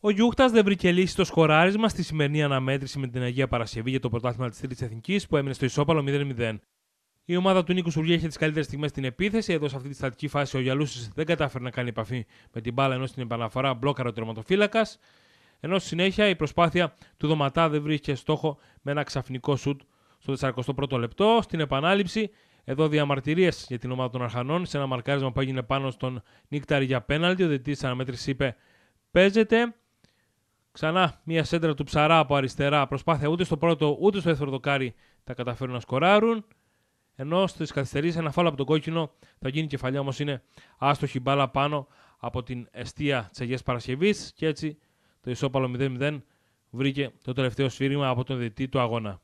Ο Γιούχτας δεν βρήκε λύση στο σκοράρισμα στη σημερινή αναμέτρηση με την Αγία Παρασκευή για το πρωτάθλημα της Τρίτης Εθνικής που έμεινε στο ισόπαλο 0-0. Η ομάδα του Νίκου Σουργία είχε τις καλύτερες στιγμές στην επίθεση. Εδώ σε αυτή τη στατική φάση ο Γιαλούσης δεν κατάφερε να κάνει επαφή με την μπάλα ενώ στην επαναφορά μπλόκαρα ο τερματοφύλακας. Ενώ στη συνέχεια η προσπάθεια του Δωματά δεν βρήκε στόχο με ένα ξαφνικό σουτ στο 41ο λεπτό. Στην επανάληψη, εδώ διαμαρτυρίες για την ομάδα των Αρχανών σε ένα μαρκάρισμα που έγινε πάνω στον Νίκταρη για πέναλτι. Ο διετή αναμέτρησης είπε: Παίζεται. Ξανά μια σέντρα του ψαρά από αριστερά. Προσπάθεια ούτε στο πρώτο ούτε στο δεύτερο δοκάρι τα καταφέρουν να σκοράρουν. Ενώ στις καθυστερήσεις ένα φάλο από τον κόκκινο θα γίνει κεφαλιά όμως είναι άστοχη μπάλα πάνω από την αιστεία τη Αγία Παρασκευής και έτσι το ισόπαλο 0-0 βρήκε το τελευταίο σφύριγμα από τον διετή του αγώνα.